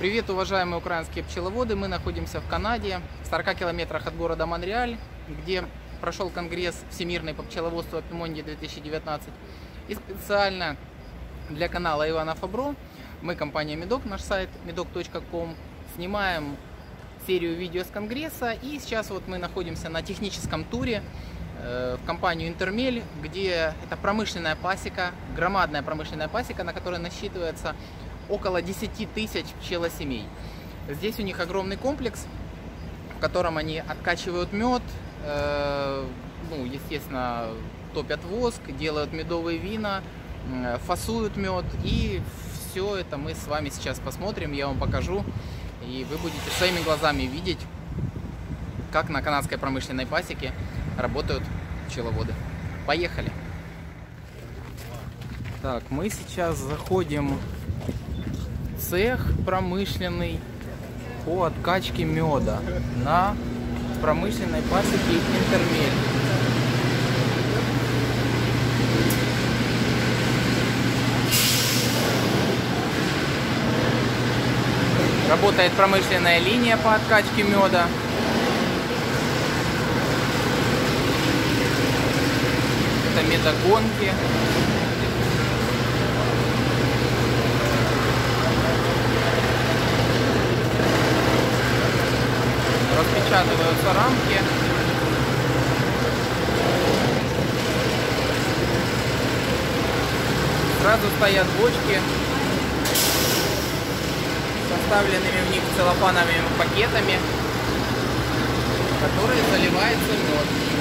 Привет, уважаемые украинские пчеловоды! Мы находимся в Канаде, в 40 километрах от города Монреаль, где прошел конгресс Всемирный по пчеловодству Апимонди 2019. И специально для канала Ивана Фабро мы, компания Медок, наш сайт medok.com, снимаем серию видео с конгресса. И сейчас вот мы находимся на техническом туре э, в компанию Интермель, где это промышленная пасека, громадная промышленная пасека, на которой насчитывается около 10 тысяч пчелосемей. Здесь у них огромный комплекс, в котором они откачивают мед, э, ну, естественно, топят воск, делают медовые вина, э, фасуют мед. И все это мы с вами сейчас посмотрим, я вам покажу. И вы будете своими глазами видеть, как на канадской промышленной пасеке работают пчеловоды. Поехали! Так, мы сейчас заходим цех промышленный по откачке меда на промышленной пасеке Интермель. Работает промышленная линия по откачке меда. Это медогонки. Распечатываются рамки. Сразу стоят бочки составленными в них целлофановыми пакетами, которые заливается мед.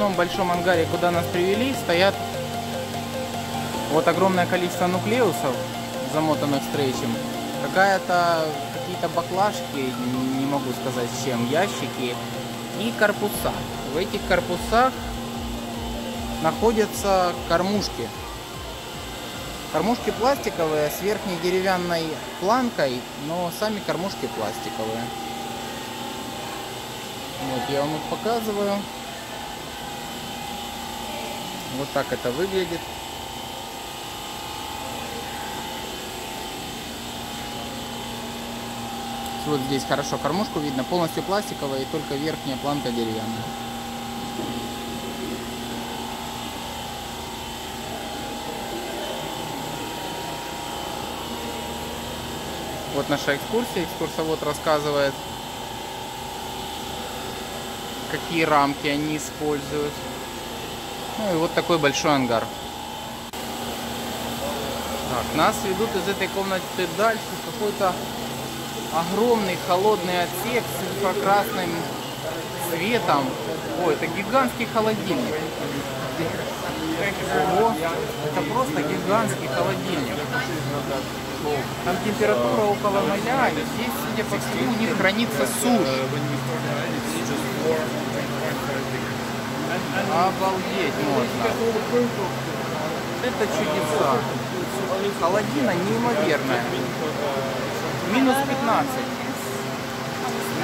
В очередном большом ангаре, куда нас привели, стоят вот огромное количество нуклеусов, замотанных стрейчем. Какая-то, какие-то баклажки, не могу сказать с чем, ящики и корпуса. В этих корпусах находятся кормушки. Кормушки пластиковые с верхней деревянной планкой, но сами кормушки пластиковые. Вот я вам их показываю. Вот так это выглядит. Вот здесь хорошо кормушку видно, полностью пластиковая и только верхняя планка деревянная. Вот наша экскурсия. Экскурсовод рассказывает, какие рамки они используют. Ну и вот такой большой ангар. Так, нас ведут из этой комнаты дальше какой-то огромный холодный отсек с инфракрасным светом. Ой, это гигантский холодильник. Ого, это просто гигантский холодильник. Там температура около ноля, и здесь, судя по всему, у них хранится сушь. Обалдеть можно. Это чудеса. Холодина неимоверная. Минус 15.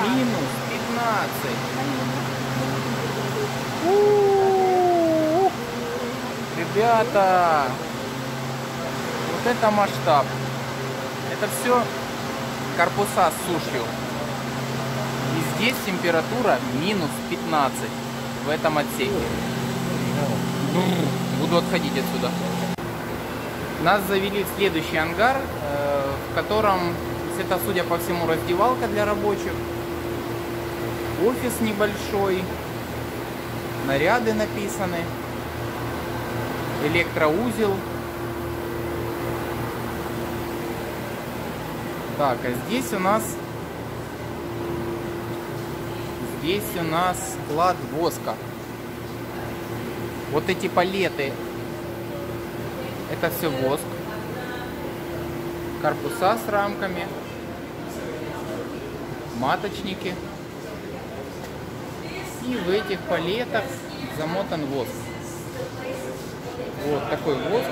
Минус 15. У -у -у. Ребята, вот это масштаб. Это все корпуса с сушью. И здесь температура минус 15 в этом отсеке. Буду отходить отсюда. Нас завели в следующий ангар, э, в котором, это, судя по всему, раздевалка для рабочих, офис небольшой, наряды написаны, электроузел. Так, а здесь у нас здесь у нас склад воска. Вот эти палеты это все воск. Корпуса с рамками. Маточники. И в этих палетах замотан воск. Вот такой воск.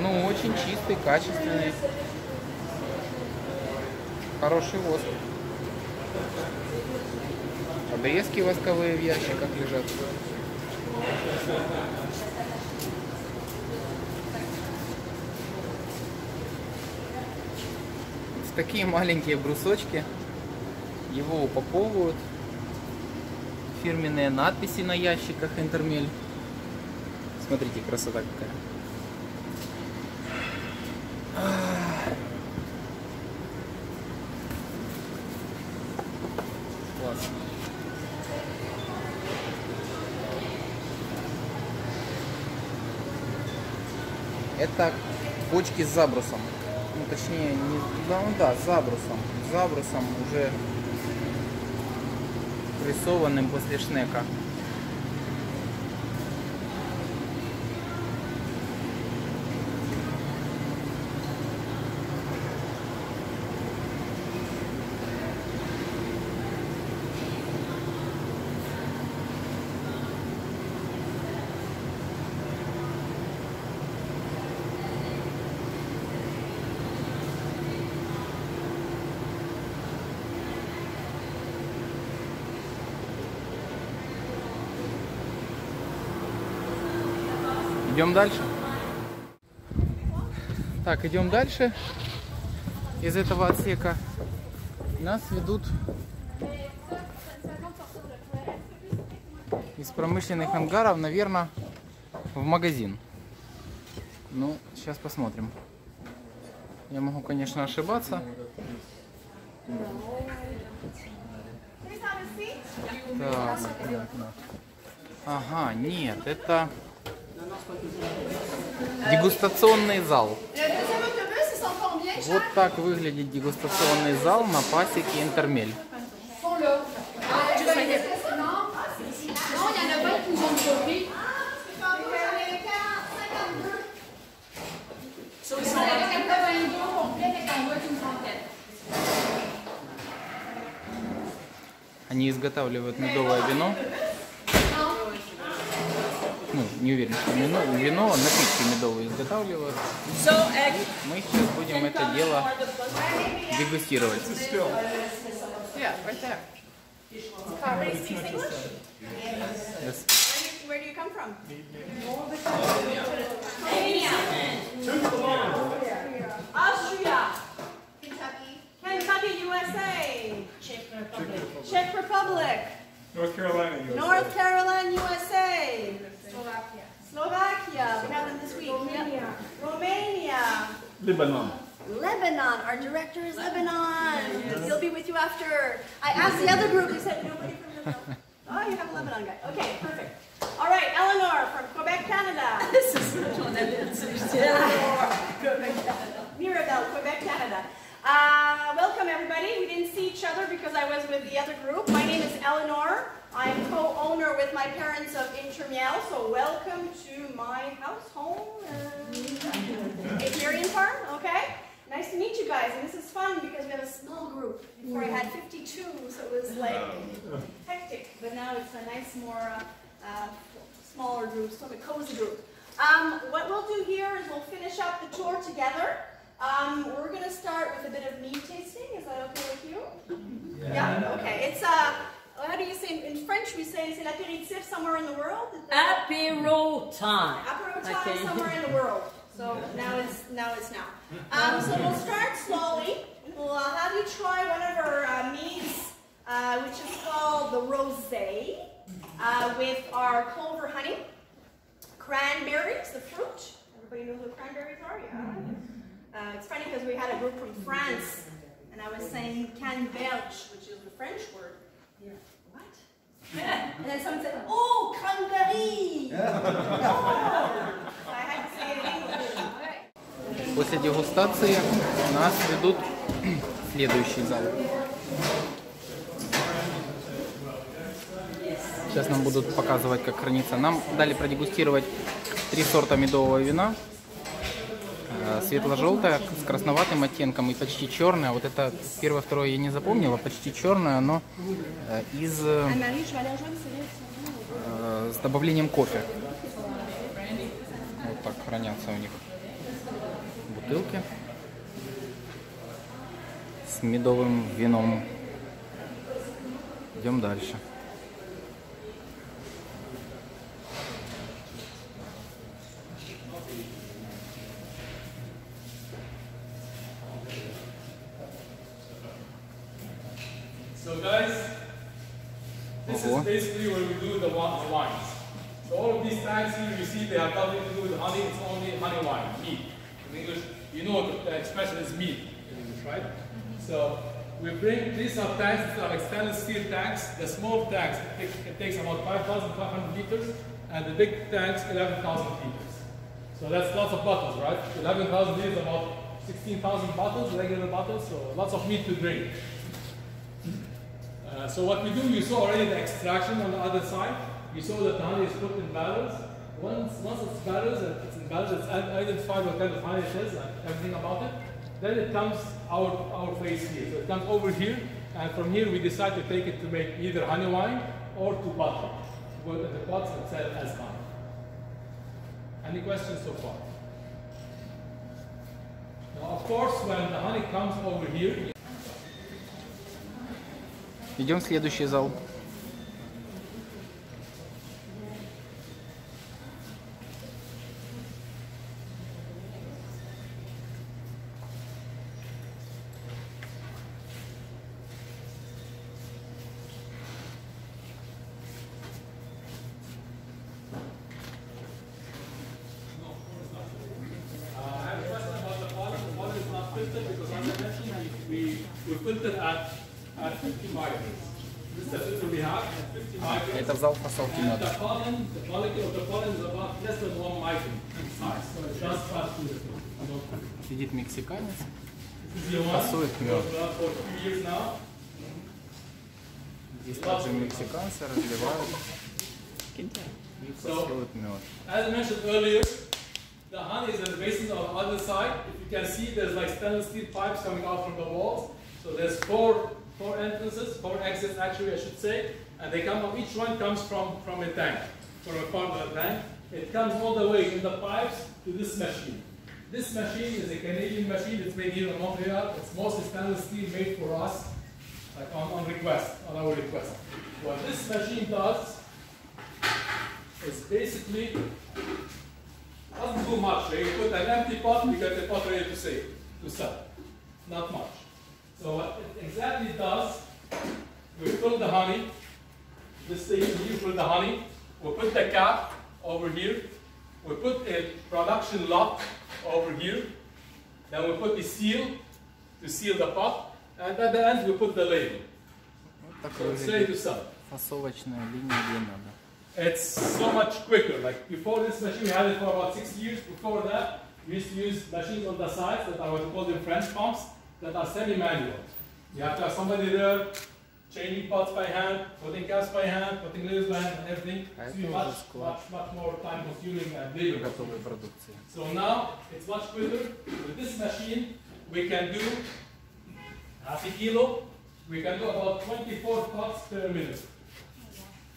Ну, очень чистый, качественный. Хороший воск. Обрезки восковые в ящиках лежат. такие маленькие брусочки. Его упаковывают. Фирменные надписи на ящиках Интермель. Смотрите, красота какая. Классно. Это почки с забросом ну точнее, не, да, ну да, с забрусом, с забрусом уже прессованным после шнека. Идем дальше. Так, идем дальше. Из этого отсека нас ведут из промышленных ангаров, наверное, в магазин. Ну, сейчас посмотрим. Я могу, конечно, ошибаться. Так. Ага, нет, это Дегустационный зал. Вот так выглядит дегустационный зал на пасеке Интермель. il y en a pas qui nous ont chauffé. So Il it's y en not avait 82 au complet, mais qu'on voit qu'une centaine. Они изготавливают медовое вино. Ну, не уверен, что вино, вино напитки медовые изготавливают. so egg. Мы сейчас будем это дело дегустировать. Yeah, right there. Yes. Where do you come from? Austria. Kentucky. Kentucky, USA. Czech Republic. North Carolina, USA. North Carolina, USA. Slovakia. Slovakia. We have them this week. Romania. Romania. Lebanon. Lebanon. Our director is Lebanon. He'll be with you after. I asked the other group. They said nobody from Lebanon. Oh, you have a Lebanon guy. Okay, perfect. All right, Eleanor from Quebec, Canada. This is j'en avais Mirabel, Quebec, Canada. Uh, welcome everybody. We didn't see each other because I was with the other group. My name is Eleanor. I'm co-owner with my parents of Intermiel, so welcome to my house, home, uh, farm, okay? Nice to meet you guys, and this is fun because we have a small group. Before I had 52, so it was like hectic, but now it's a nice, more uh, uh, smaller group, sort of cozy group. Um, what we'll do here is we'll finish up the tour together. Um, we're going to start with a bit of meat tasting. Is that okay with you? Yeah. Okay. It's uh, how do you say in French? We say c'est l'apéritif somewhere in the world. Apéro time. Apero time Okay. somewhere in the world. So now it's now it's now. Um, so we'll start slowly. We'll uh, have you try one of our uh, meats, uh, which is called the rosé, uh, with our clover honey, cranberries, the fruit. Everybody knows what cranberries are, yeah. Uh, it's funny because we had a group from France, and I was saying canneberge, which is the French word. Yeah. What? and then someone said, "Oh, cranberry." oh. So I had to say it in English. После дегустации нас ведут в следующий зал. Сейчас нам будут показывать, как хранится. Нам дали продегустировать три сорта медового вина. Э, Светло-желтое с красноватым оттенком и почти черное. Вот это первое, второе я не запомнила, почти черное, но э, из э, с добавлением кофе. Вот так хранятся у них бутылки с медовым вином. Идем дальше. Is basically where we do the, wi- the wines. So all of these tanks here you see they have nothing to do with honey, it's only honey wine, meat. In English, you know the expression is meat in English, right? Mm-hmm. So we bring, these are tanks, these are like stainless steel tanks. The small tanks, it, takes- it takes about 5,500 liters, and the big tanks, 11,000 liters. So that's lots of bottles, right? 11,000 liters, about 16,000 bottles, regular bottles, so lots of meat to drink. Uh, so what we do, you saw already the extraction on the other side. You saw that the honey is put in barrels. Once, once it's barrels and it's in barrels, it's identified what kind of honey it is and everything about it. Then it comes our, our place here. So it comes over here, and from here we decide to take it to make either honey wine or to bottle. To put in the pots and sell it as honey. Any questions so far? Now, of course, when the honey comes over here, Идем в следующий зал. two years now. Здесь также мексиканцы разливают. So, Вот мед. as I mentioned earlier, the honey is in the basin on the other side. If you can see, there's like stainless steel pipes coming out from the walls. So there's four, four entrances, four exits actually, I should say. And they come, each one comes from, from a tank, from a part of the tank. It comes all the way in the pipes to this machine. This machine is a Canadian machine. It's made here in Montreal. It's mostly stainless steel made for us, like on, on request, on our request. What this machine does is basically doesn't do much. You put an empty pot, you get the pot ready to sell, to sell. Not much. So what it exactly does, we fill the honey. This thing you fill the honey. We put the cap over here. We put a production lock over here. Then we put the seal to seal the pot. And at the end we put the label. Вот так So it's ready to выглядит sell. фасовочная линия Генода. It's so much quicker. Like before this machine, we had it for about six years. Before that, we used to use machines on the sides that are what we call them French pumps that are semi-manual. You have to have somebody there changing pots by hand, putting caps by hand, putting lids by hand, and everything. So you much, much, much more time consuming and labor. So now it's much quicker. With this machine, we can do half a kilo. We can do about 24 pots per minute.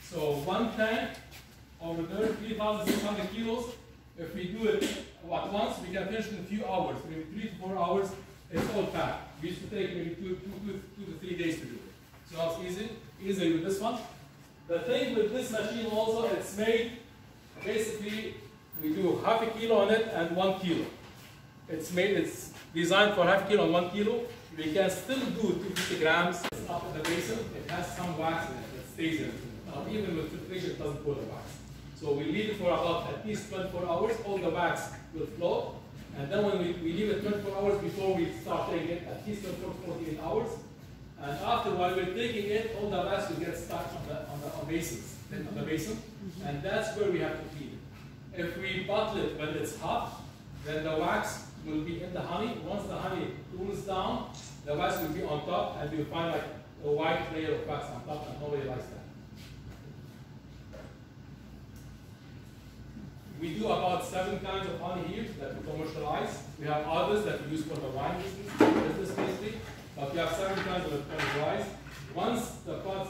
So one tank over there, 3,600 kilos. If we do it at once, we can finish in a few hours, maybe three to four hours. It's all packed. We used to take maybe two, two, two, two to three days to do. So it's easy, easy with this one. The thing with this machine also, it's made basically we do half a kilo on it and one kilo. It's made, it's designed for half kilo and one kilo. We can still do 250 grams It's up in the basin. It has some wax in it that stays in it. Now, even with filtration, it doesn't pull the wax. So we leave it for about at least 24 hours. All the wax will float. And then when we, we leave it 24 hours before we start taking it, at least 24 48 hours. And after while we're taking it, all the wax will get stuck on the on the on basins, on the mm-hmm. basin, mm-hmm. and that's where we have to clean it. If we bottle it when it's hot, then the wax will be in the honey. Once the honey cools down, the wax will be on top, and you'll find like a white layer of wax on top, and nobody likes that. We do about seven kinds of honey here that we commercialize. We have others that we use for the wine business, business basically, but we have seven kinds of commercialized. Once the pots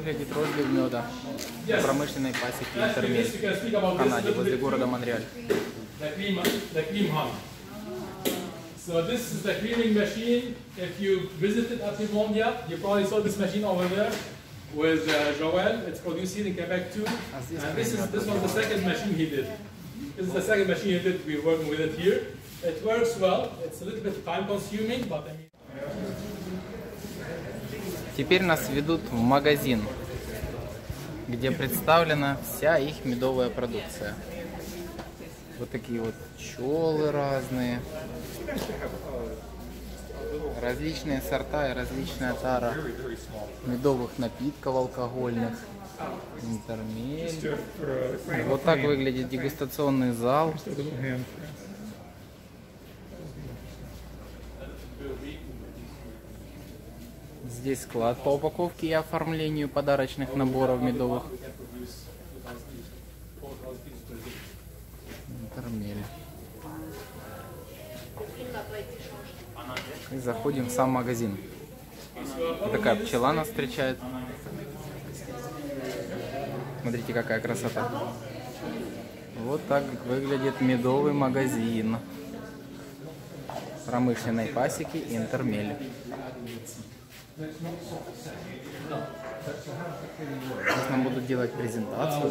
выглядит розлив меда на Yes. промышленной пасеке After Интермель this, we can speak about в this a Канаде, little возле bit. города Монреаль. the cream, the cream honey. So this is the creaming machine. If you visited Apimondia, you probably saw this machine over there with uh, Joel. It's produced here in Quebec too. А здесь And this is пример this was the second machine he did. This is the second machine he did. We're working with it here. It works well. It's a little bit time consuming, but I mean. Теперь нас ведут в магазин, где представлена вся их медовая продукция. Вот такие вот пчелы разные, различные сорта и различная тара медовых напитков алкогольных, интермель. Вот так выглядит дегустационный зал. Здесь склад по упаковке и оформлению подарочных наборов медовых. Интермель. И заходим в сам магазин. Такая пчела нас встречает. Смотрите, какая красота. Вот так выглядит медовый магазин промышленной пасеки Интермель. Сейчас нам будут делать Uh, презентацию,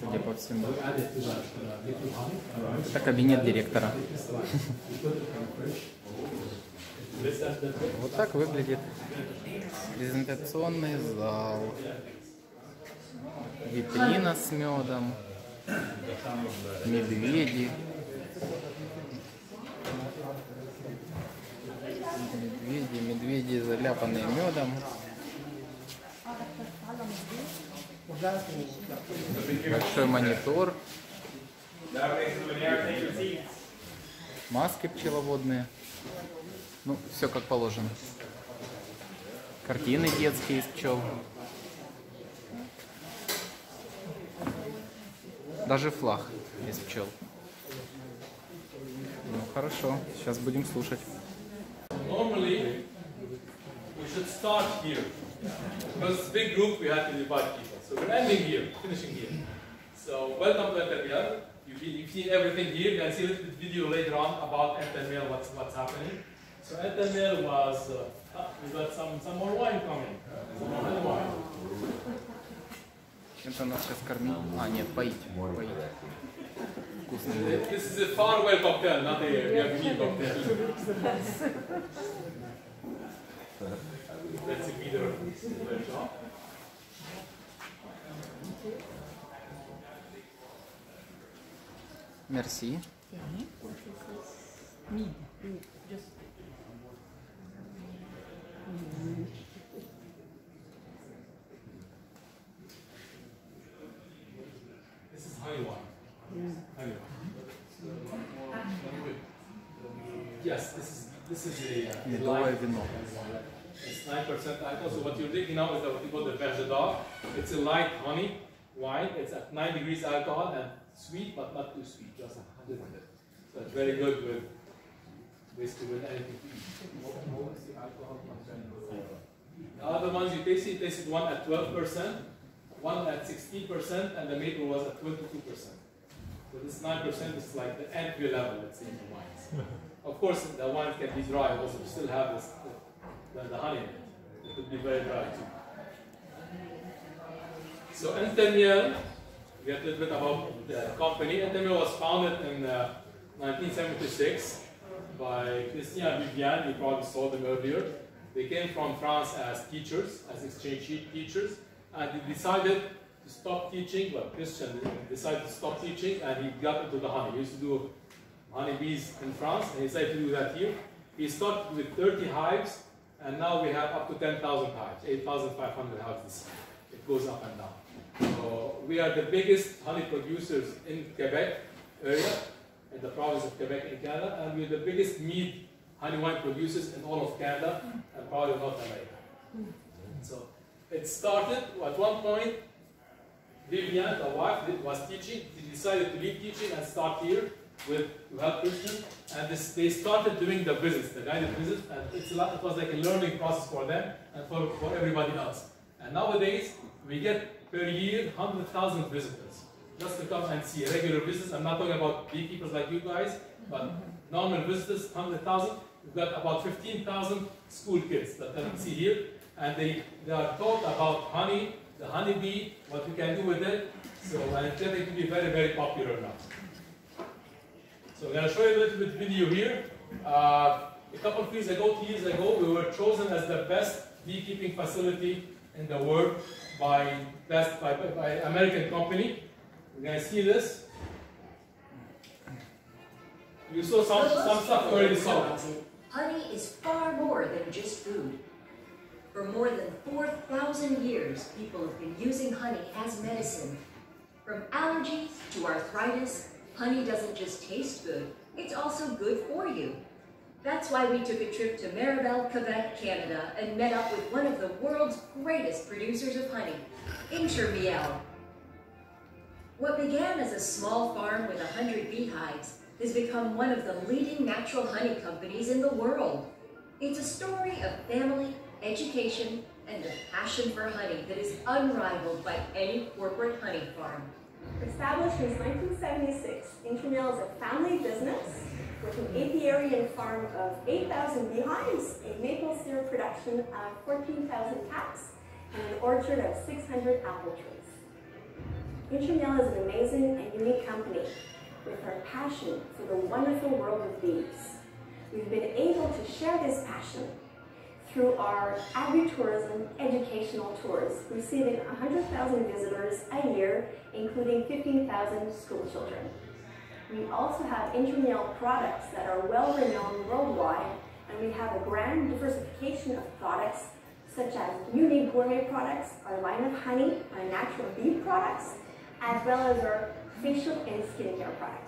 судя по всему. Это кабинет директора. Вот так выглядит презентационный зал. Витрина с медом. Медведи. Медведи, медведи заляпанные медом. Большой монитор. Маски пчеловодные. Ну, все как положено. Картины детские из пчел. Даже флаг из пчел. Ну хорошо, сейчас будем слушать. Normally, we should start here. Because it's a big group, we have to divide people. So we're ending here, finishing here. So welcome to Intermail. You can, you've seen everything here. You can see a little bit video later on about Intermail, what's, what's happening. So Intermail was, uh, ah, we got some, some more wine coming. Some more wine. Это нас сейчас кормить. А, нет, поить. Поить. This is a farewell cocktail, not a Yagmin cocktail. That's a bitter version. Merci. Mid. Just. This is how you want. Yes, this is this is a uh, live It's nine percent alcohol. So what you're drinking now is what we call the Bergedor. It's a light honey wine. It's at nine degrees alcohol and sweet, but not too sweet, just a little bit. So it's very good with basically with anything. The other ones you tasted, you tasted one at twelve percent, one at sixteen percent, and the maple was at twenty-two percent. So this nine percent is like the entry level, let's say, in the wines. of course, the wines can be dry, also you still have this, the, the honey in it. It could be very dry too. So Entemiel, we have a little bit about the company. Entemiel was founded in uh, 1976 by Christian and Viviane. You probably saw them earlier. They came from France as teachers, as exchange teachers, and they decided to stop teaching. Well, Christian decided to stop teaching, and he got into the honey. He used to do honeybees in France, and he decided to do that here. He started with 30 hives, and now we have up to 10,000 hives, 8,500 hives. It goes up and down. So we are the biggest honey producers in Quebec area, in the province of Quebec in Canada, and we're the biggest meat honey wine producers in all of Canada and probably North America. So it started at one point. Vivian, the wife, was teaching. She decided to leave teaching and start here with to help Christian. And this, they started doing the visits, the guided visits, and it's a lot, it was like a learning process for them and for, for everybody else. And nowadays, we get per year 100,000 visitors just to come and see regular visitors. I'm not talking about beekeepers like you guys, but normal visitors, 100,000. We've got about 15,000 school kids that come see here, and they, they are taught about honey, the honeybee, what we can do with it. So, and it's getting to be very, very popular now. So I'm going to show you a little bit video here. Uh, a couple of years ago, two years ago, we were chosen as the best beekeeping facility in the world by best by, by American company. We're going to see this. You saw some, some stuff already saw. Honey is far more than just food. For more than 4,000 years, people have been using honey as medicine. From allergies to arthritis, honey doesn't just taste good, it's also good for you. That's why we took a trip to Maribel, Quebec, Canada, and met up with one of the world's greatest producers of honey, Intermiel. What began as a small farm with 100 beehives has become one of the leading natural honey companies in the world. It's a story of family, education, and a passion for honey that is unrivaled by any corporate honey farm. Established since 1976, Intramural is a family business with an apiarian farm of 8,000 beehives, a maple syrup production of 14,000 taps, and an orchard of 600 apple trees. Intramiel is an amazing and unique company with our passion for the wonderful world of bees. We've been able to share this passion through our agritourism educational tours, receiving 100,000 visitors a year, including 15,000 school children. We also have intramural products that are well renowned worldwide, and we have a grand diversification of products such as unique gourmet products, our line of honey, our natural bee products, as well as our facial and skincare products.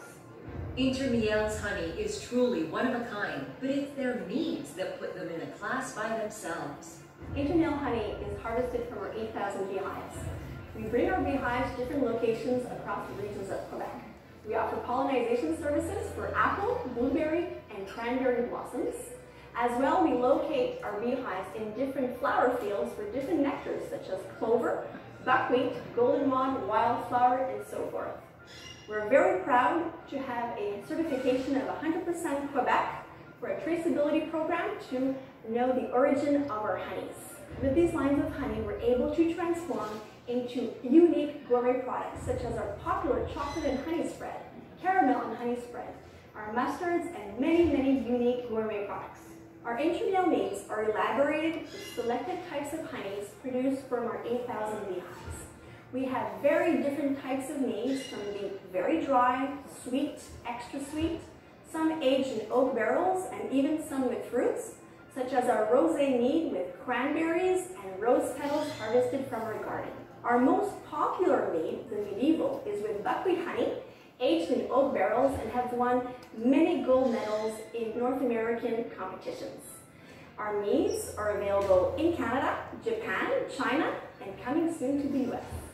Intermiel's honey is truly one of a kind, but it's their needs that put them in a class by themselves. Intramural honey is harvested from our 8,000 beehives. We bring our beehives to different locations across the regions of Quebec. We offer pollination services for apple, blueberry, and cranberry blossoms. As well, we locate our beehives in different flower fields for different nectars such as clover, buckwheat, goldenrod, wildflower, and so forth. We're very proud to have a certification of 100% Quebec for a traceability program to know the origin of our honeys. With these lines of honey, we're able to transform into unique gourmet products such as our popular chocolate and honey spread, caramel and honey spread, our mustards, and many, many unique gourmet products. Our intramural meats are elaborated with selected types of honeys produced from our 8,000 beehives. We have very different types of meads from the very dry, sweet, extra sweet, some aged in oak barrels, and even some with fruits, such as our rosé mead with cranberries and rose petals harvested from our garden. Our most popular mead, the medieval, is with buckwheat honey, aged in oak barrels, and has won many gold medals in North American competitions. Our meads are available in Canada, Japan, China, and coming soon to the US.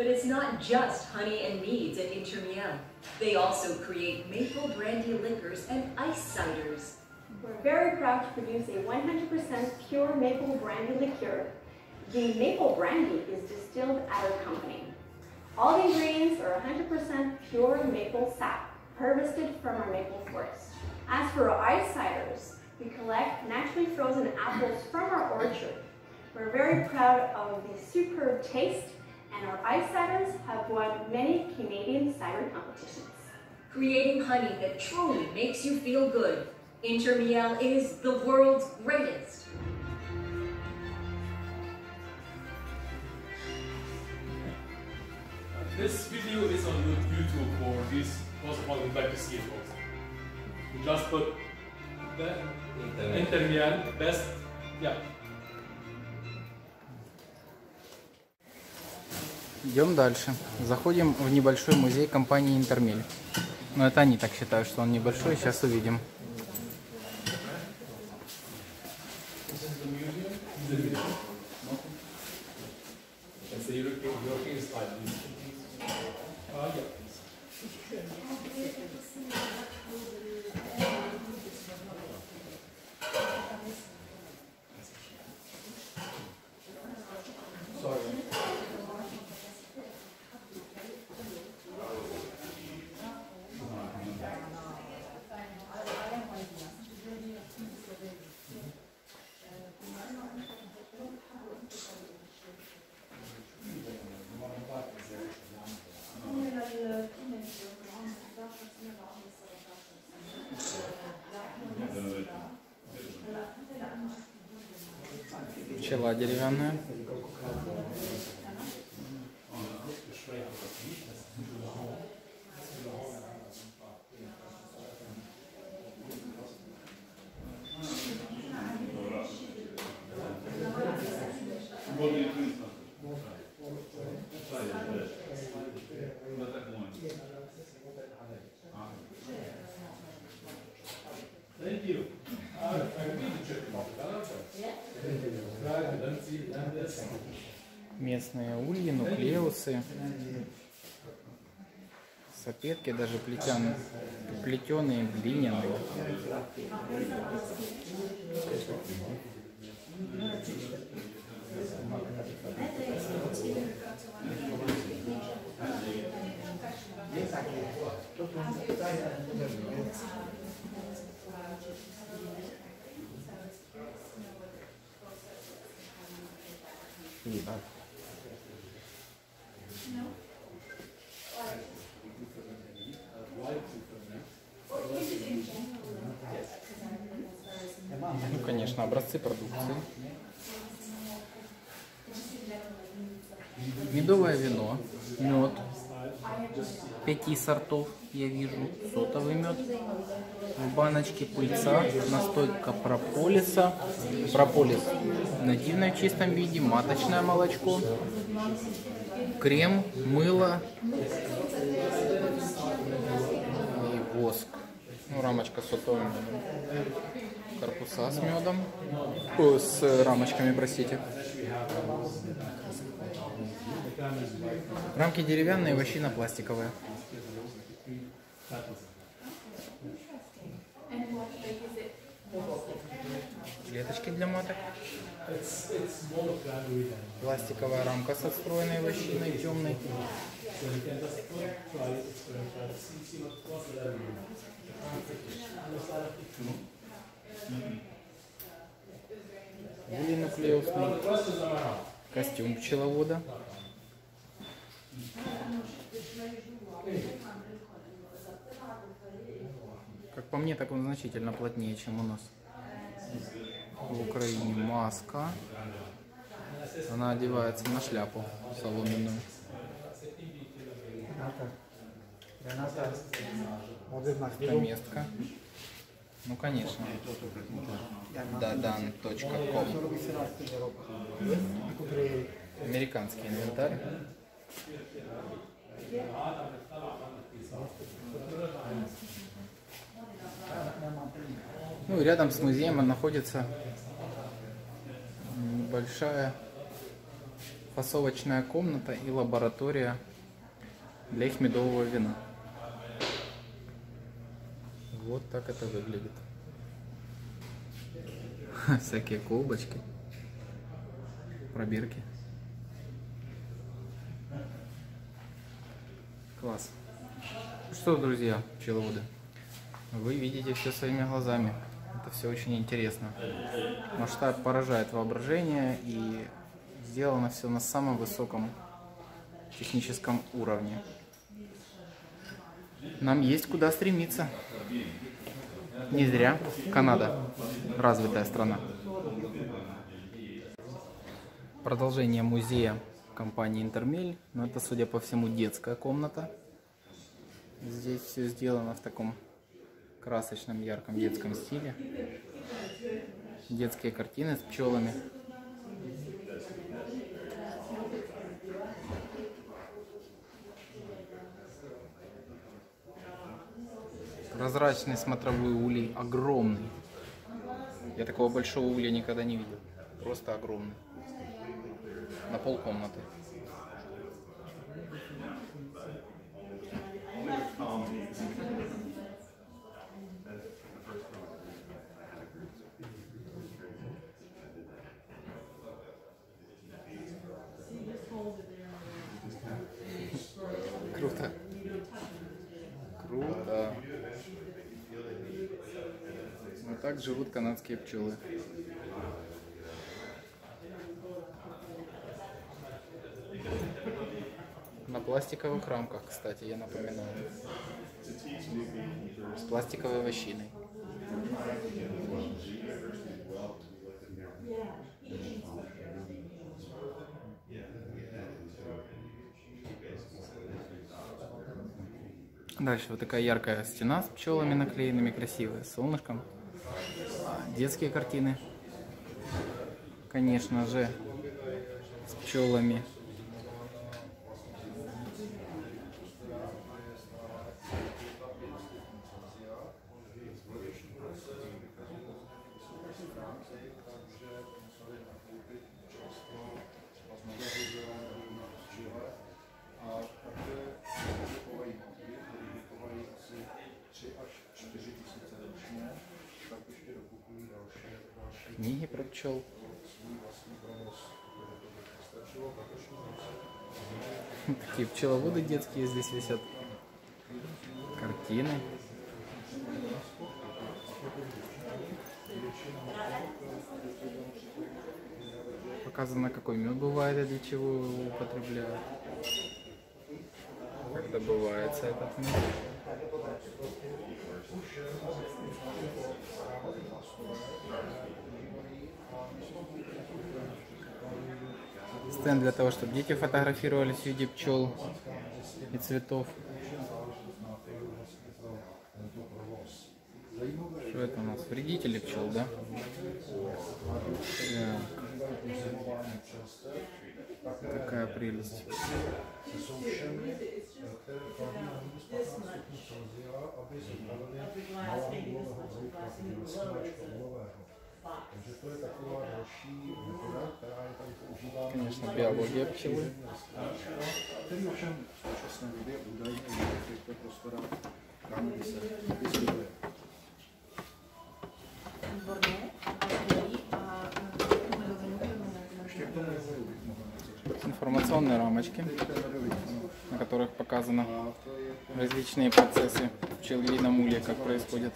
But it's not just honey and meads at Intermiel. They also create maple brandy liquors and ice ciders. We're very proud to produce a 100% pure maple brandy liqueur. The maple brandy is distilled at our company. All the ingredients are 100% pure maple sap, harvested from our maple forest. As for our ice ciders, we collect naturally frozen apples from our orchard. We're very proud of the superb taste, and our ice ciders have won many Canadian cider competitions. Creating honey that truly makes you feel good. Intermiel is the world's greatest. Uh, this video is on YouTube for this, those of you who'd like to see it also. You just put the Intermial best, yeah. Идем дальше. Заходим в небольшой музей компании Интермель. Но это они так считают, что он небольшой. Сейчас увидим. It's a. Пчела деревянная. конструкции. Сапетки даже плетеные, плетеные, глиняные. Yeah. Ну, конечно, образцы продукции. Медовое вино, мед, пяти сортов, я вижу, сотовый мед, в баночке пыльца, настойка прополиса, прополис в чистом виде, маточное молочко, крем, мыло и воск. Ну, рамочка с сотовым. Корпуса с медом. О, с рамочками, простите. Рамки деревянные, вощина пластиковая. Пластиковая рамка со встроенной вощиной темной. Полинуклеусный костюм пчеловода. Как по мне, так он значительно плотнее, чем у нас. В Украине маска. Она одевается на шляпу соломенную. Местка. Ну, конечно. Dadan.com Американский инвентарь. Ну и рядом с музеем находится небольшая фасовочная комната и лаборатория для их медового вина. Вот так это выглядит. Всякие колбочки, пробирки. Класс. Что, друзья, пчеловоды, вы видите все своими глазами. Это все очень интересно. Масштаб поражает воображение и сделано все на самом высоком техническом уровне. Нам есть куда стремиться. Не зря Канада развитая страна. Продолжение музея компании Интермель. Но это, судя по всему, детская комната. Здесь все сделано в таком красочном, ярком детском стиле. Детские картины с пчелами. Прозрачный смотровой улей, огромный. Я такого большого улья никогда не видел. Просто огромный. На пол комнаты. Так живут канадские пчелы. На пластиковых рамках, кстати, я напоминаю. С пластиковой вощиной. Дальше вот такая яркая стена с пчелами наклеенными, красивая, с солнышком. Детские картины, конечно же, с пчелами. Книги про пчел. Такие детские здесь висят. Картины. показано, какой мед бывает и для чего его употребляют. Как добывается этот мед. Стенд для того, чтобы дети фотографировались в виде пчел и цветов. Что это у нас? Вредители пчел, да? Так. Такая прелесть. Конечно, биология пчелы. který ovšem v současné době údajně v těchto prostorách, tam, kde se vyskytuje. Ještě k tomu nebudu bych mohl něco říct. Информационные рамочки, на которых to различные процессы в пчелином улье, как происходят.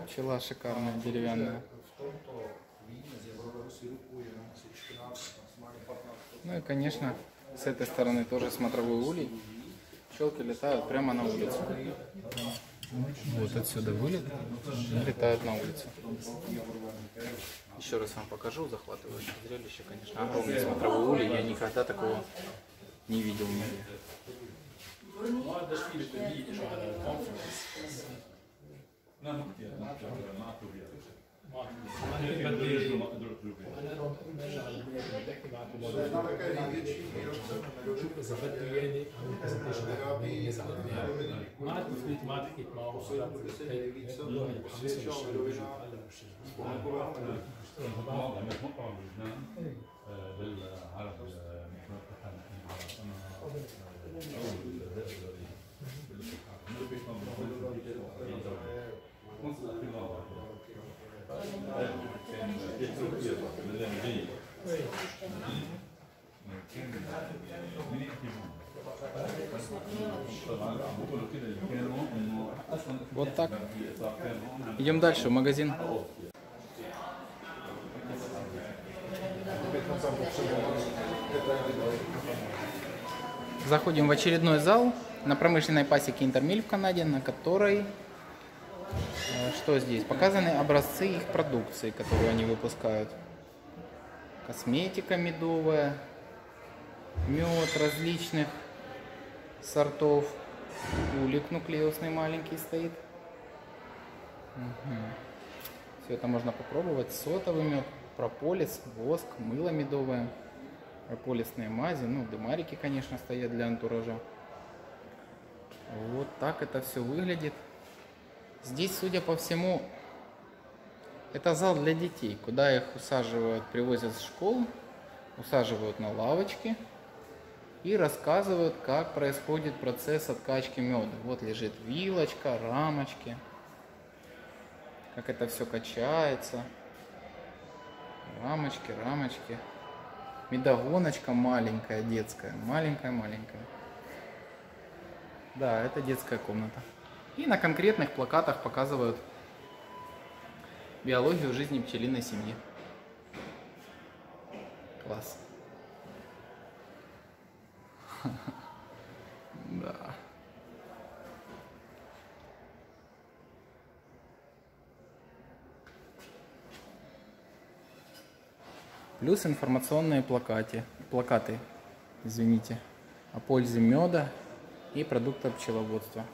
Пчела шикарная, деревянная. V tomto víně z javorového syrupu je asi 14, maximálně 15 Ну и, конечно, с этой стороны тоже смотровой улей. Пчелки летают прямо на улицу. Вот отсюда вылет и летают на улицу. Еще раз вам покажу захватывающее зрелище, конечно. Огромный смотровой улей, я никогда такого не видел ما عاد فيت ما عاد حكيت معه للعرب المتحدة Вот так. Идем дальше в магазин. Заходим в очередной зал на промышленной пасеке Интермиль в Канаде, на которой что здесь? Показаны образцы их продукции, которую они выпускают. Косметика медовая, мед различных сортов, улик нуклеусный маленький стоит. Все это можно попробовать. Сотовый мед, прополис, воск, мыло медовое, прополисные мази, ну, дымарики, конечно, стоят для антуража. Вот так это все выглядит. Здесь, судя по всему, это зал для детей, куда их усаживают, привозят с школ, усаживают на лавочки и рассказывают, как происходит процесс откачки меда. Вот лежит вилочка, рамочки, как это все качается. Рамочки, рамочки. Медогоночка маленькая, детская, маленькая-маленькая. Да, это детская комната. И на конкретных плакатах показывают биологию жизни пчелиной семьи. Класс. Да. Плюс информационные плакаты, плакаты, извините, о пользе меда и продуктов пчеловодства.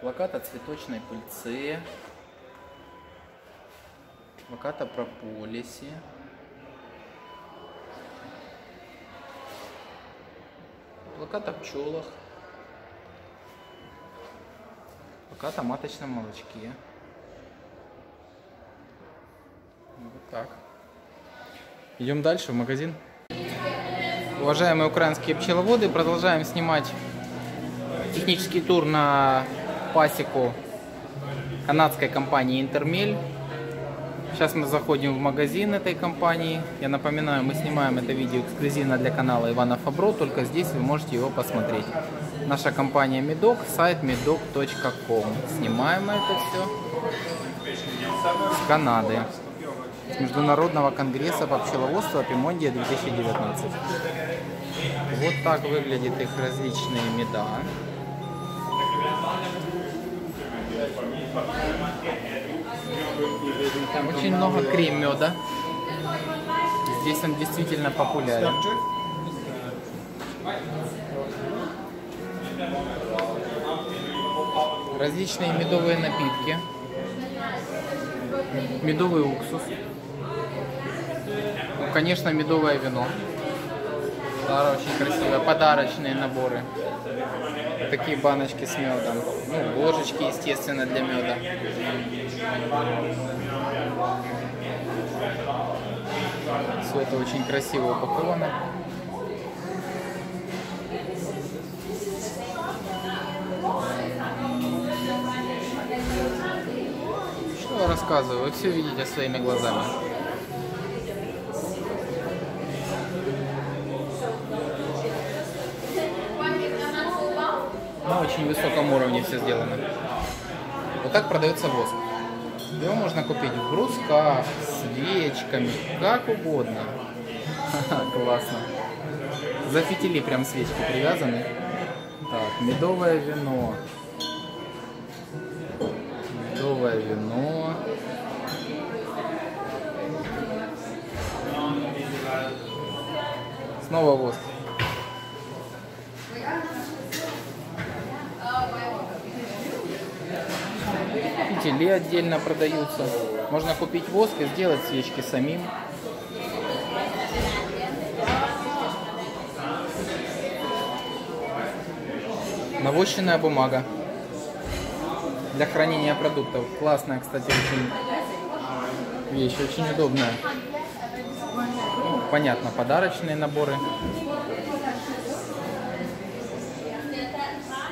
Плакат о цветочной пыльце. Плакат о прополисе. Плакат о пчелах. Плакат о маточном молочке. Вот так. Идем дальше в магазин. Уважаемые украинские пчеловоды, продолжаем снимать технический тур на пасеку канадской компании Интермель. Сейчас мы заходим в магазин этой компании. Я напоминаю, мы снимаем это видео эксклюзивно для канала Ивана Фабро, только здесь вы можете его посмотреть. Наша компания Медок, сайт medok.com. Снимаем мы это все с Канады. С Международного конгресса по пчеловодству Апимондия 2019. Вот так выглядят их различные меда. Очень много крем меда. Здесь он действительно популярен. Различные медовые напитки. Медовый уксус. Конечно, медовое вино. Да, очень красивое. Подарочные наборы. Такие баночки с медом. Ну, ложечки, естественно, для меда. Все это очень красиво упаковано. Что я рассказываю? Вы все видите своими глазами. Очень высоком уровне все сделано. Вот так продается воск. Его можно купить в брусках, свечками, как угодно. Классно. За фитили прям свечки привязаны. Так, медовое вино. Медовое вино. Снова воск. Фитили отдельно продаются. Можно купить воск и сделать свечки самим. Навощенная бумага для хранения продуктов. Классная, кстати, очень вещь, очень удобная. Ну, понятно, подарочные наборы.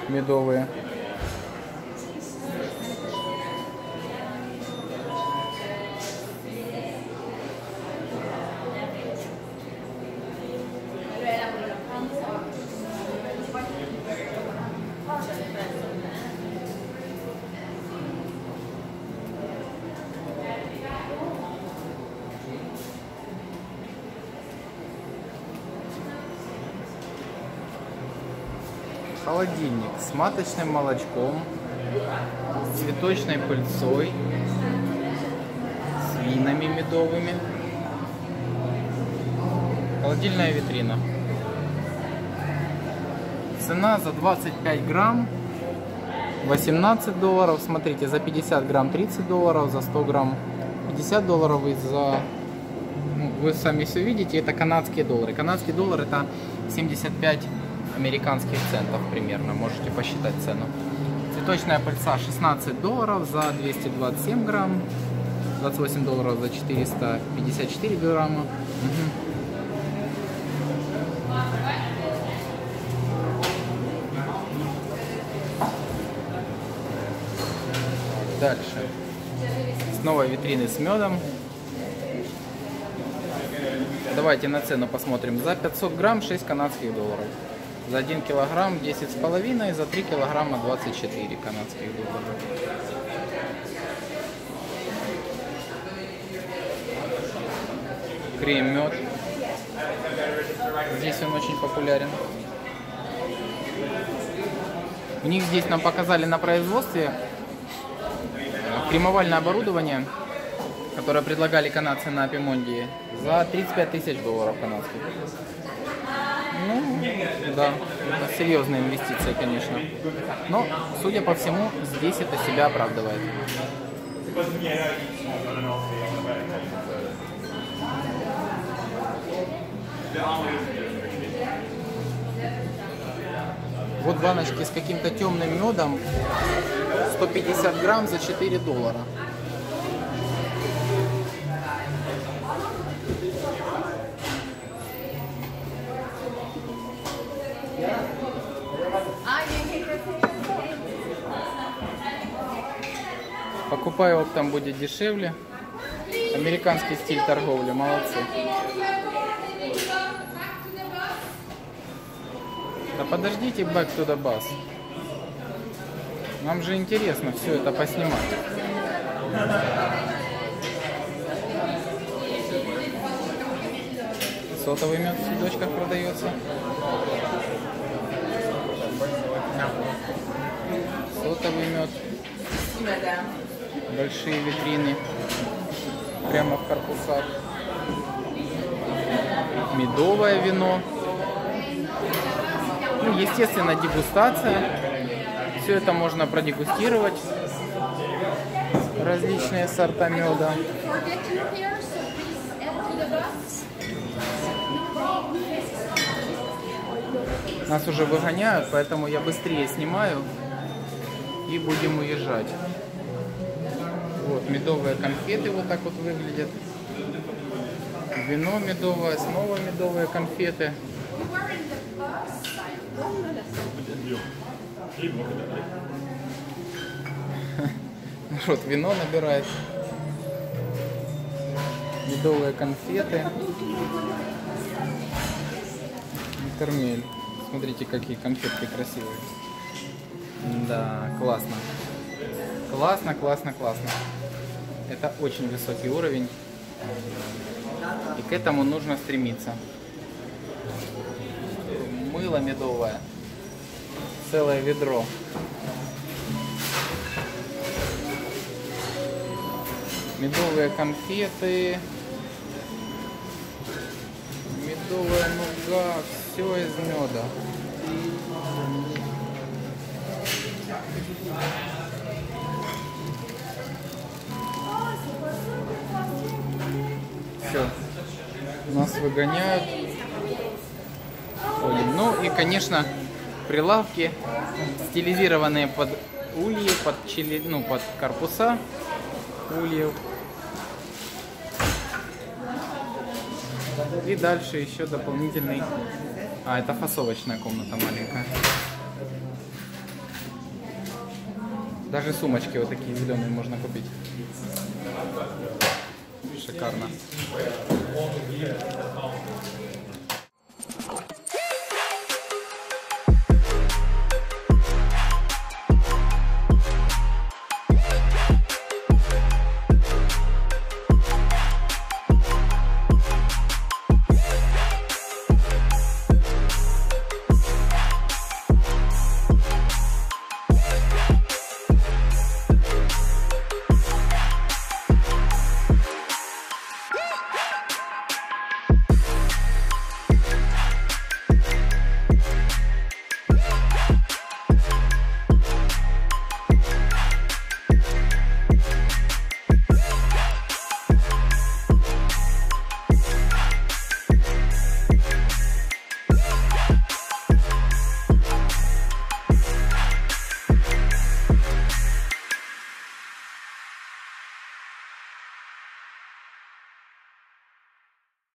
Медовые. С маточным молочком, с цветочной пыльцой, с винами медовыми. Холодильная витрина. Цена за 25 грамм 18 долларов. Смотрите, за 50 грамм 30 долларов, за 100 грамм 50 долларов и за... ну, вы сами все видите, это канадские доллары. Канадский доллар это 75 американских центов примерно. Можете посчитать цену. Цветочная пыльца 16 долларов за 227 грамм. 28 долларов за 454 грамма. Мгм. Дальше. Снова витрины с медом. Давайте на цену посмотрим. За 500 грамм 6 канадских долларов. За 1 килограмм 10 с половиной, за 3 килограмма 24 канадских доллара. Крем мед. Здесь он очень популярен. У них здесь нам показали на производстве кремовальное оборудование, которое предлагали канадцы на Апимонде, за 35 тысяч долларов канадских. Ну, Да, это серьезная инвестиция, конечно. Но, судя по всему, здесь это себя оправдывает. Вот баночки с каким-то темным медом 150 грамм за 4 доллара. Покупаю оптом будет дешевле. Американский стиль торговли, молодцы. Да подождите back to the bus. Нам же интересно все это поснимать. Сотовый мед в цветочках продается. Сотовый мед. Большие витрины. Прямо в корпусах. Медовое вино. Ну, естественно, дегустация. Все это можно продегустировать. Различные сорта меда. Нас уже выгоняют, поэтому я быстрее снимаю и будем уезжать. Вот, медовые конфеты вот так вот выглядят. Вино медовое, снова медовые конфеты. Вот, вино набирает. Медовые конфеты. Кармель. Смотрите, какие конфетки красивые. Да, классно. Классно, классно, классно. Это очень высокий уровень. И к этому нужно стремиться. Мыло медовое. Целое ведро. Медовые конфеты. Медовая нуга. Все из меда. Все. Нас выгоняют. Ходим. Ну и, конечно, прилавки, стилизированные под ульи, под, чили, ну, под корпуса ульев. И дальше еще дополнительный... А, это фасовочная комната маленькая. Даже сумочки вот такие зеленые можно купить. Шикарно.